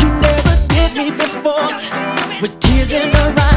You never did me before with tears in her eyes.